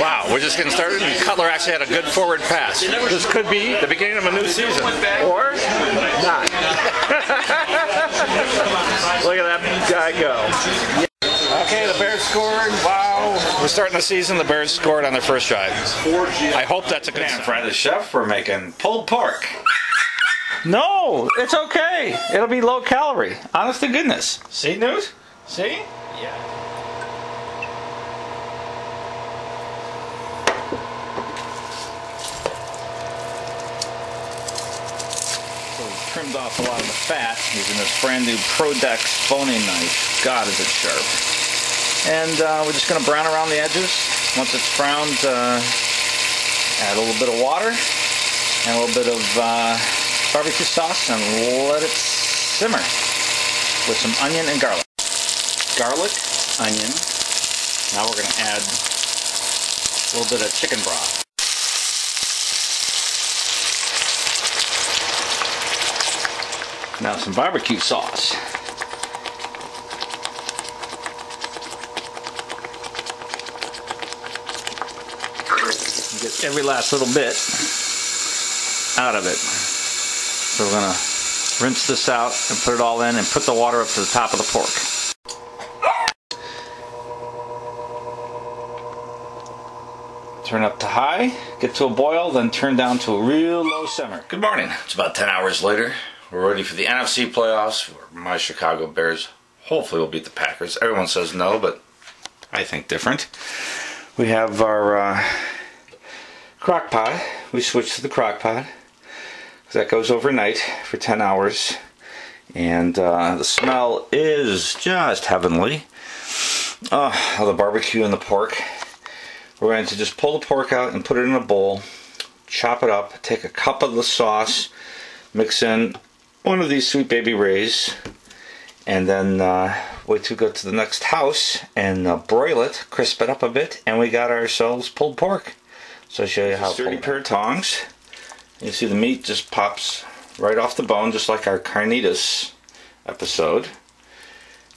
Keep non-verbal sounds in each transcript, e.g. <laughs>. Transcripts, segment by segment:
Wow, we're just getting started, and Cutler actually had a good forward pass. This could be the beginning of a new season. Or not. <laughs> Look at that guy go. Okay, the Bears scored. Wow. We're starting the season. The Bears scored on their first drive. I hope that's a good sign. front of the chef, we're making pulled pork. No, it's okay. It'll be low calorie. Honest to goodness. See, news? See? Yeah. Trimmed off a lot of the fat using this brand new Prodex boning knife. God, is it sharp. And uh, we're just going to brown around the edges. Once it's browned, uh, add a little bit of water and a little bit of uh, barbecue sauce and let it simmer with some onion and garlic. Garlic, onion. Now we're going to add a little bit of chicken broth. Now some barbecue sauce. Get every last little bit out of it. So we're gonna rinse this out and put it all in and put the water up to the top of the pork. Turn up to high, get to a boil, then turn down to a real low simmer. Good morning. It's about 10 hours later. We're ready for the NFC playoffs my Chicago Bears hopefully will beat the Packers. Everyone says no, but I think different. We have our uh, crock pot. We switched to the crock pot because that goes overnight for 10 hours. And uh, the smell is just heavenly. Oh, the barbecue and the pork. We're going to just pull the pork out and put it in a bowl, chop it up, take a cup of the sauce, mix in one of these Sweet Baby Ray's, and then uh, wait to go to the next house and uh, broil it, crisp it up a bit, and we got ourselves pulled pork. So I'll show you how. Sturdy pair of tongs. You see the meat just pops right off the bone, just like our carnitas episode.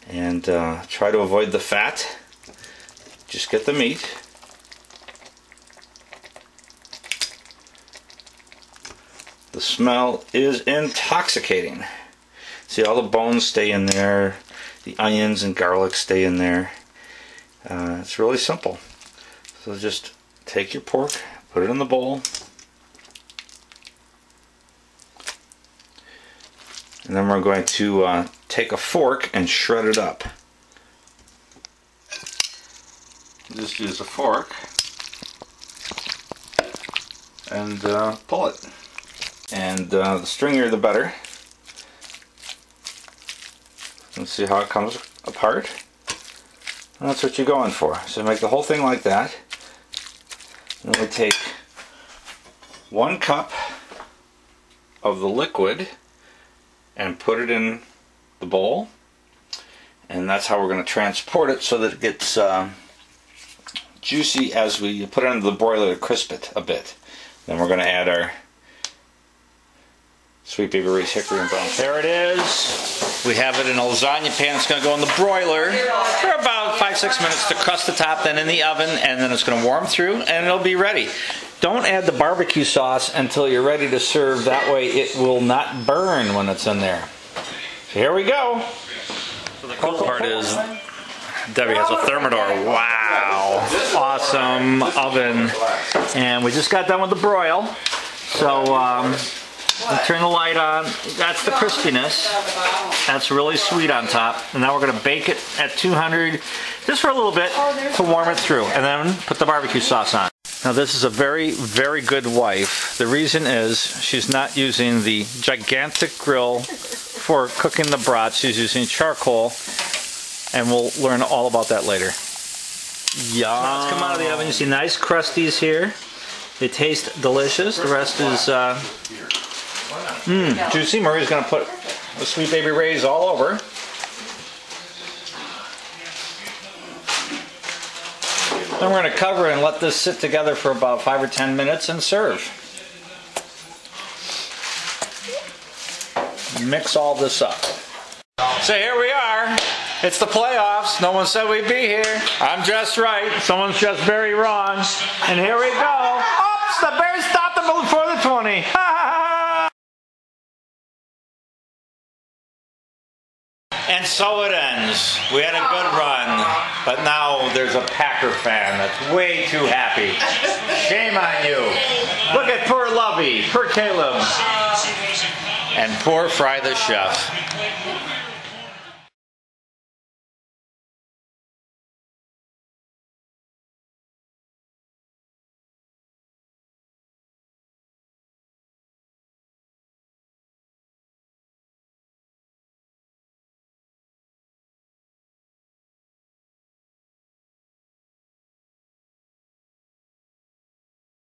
And uh, try to avoid the fat. Just get the meat. The smell is intoxicating. See, all the bones stay in there, the onions and garlic stay in there. Uh, it's really simple. So just take your pork, put it in the bowl, and then we're going to uh, take a fork and shred it up. Just use a fork and uh, pull it. And uh, the stringier the better. Let's see how it comes apart. And that's what you're going for. So make the whole thing like that. And then we take one cup of the liquid and put it in the bowl. And that's how we're going to transport it so that it gets uh, juicy as we put it into the broiler to crisp it a bit. Then we're going to add our Sweet Baby Ray's Hickory and Brown. There it is. We have it in a lasagna pan. It's going to go in the broiler for about five, six minutes to crust the top, then in the oven, and then it's going to warm through and it'll be ready. Don't add the barbecue sauce until you're ready to serve. That way it will not burn when it's in there. So here we go. So the cool part is Debbie has a Thermador. Wow. Awesome oven. And we just got done with the broil. So um, turn the light on. That's the crispiness. That's really sweet on top. And now we're going to bake it at 200 just for a little bit to warm it through. And then put the barbecue sauce on. Now this is a very, very good wife. The reason is she's not using the gigantic grill for cooking the brat. She's using charcoal. And we'll learn all about that later. Yum. Let's come out of the oven. You see nice crusties here. They taste delicious. The rest is uh, mm, juicy. Marie's going to put the Sweet Baby Ray's all over. Then we're going to cover it and let this sit together for about 5 or 10 minutes and serve. Mix all this up. So here we are. It's the playoffs. No one said we'd be here. I'm just right. Someone's just very wrong. And here we go. Oops, the Bears stopped them before the 20. So it ends. We had a good run, but now there's a Packer fan that's way too happy. Shame on you. Look at poor Lovey, poor Caleb, and poor Fry the chef.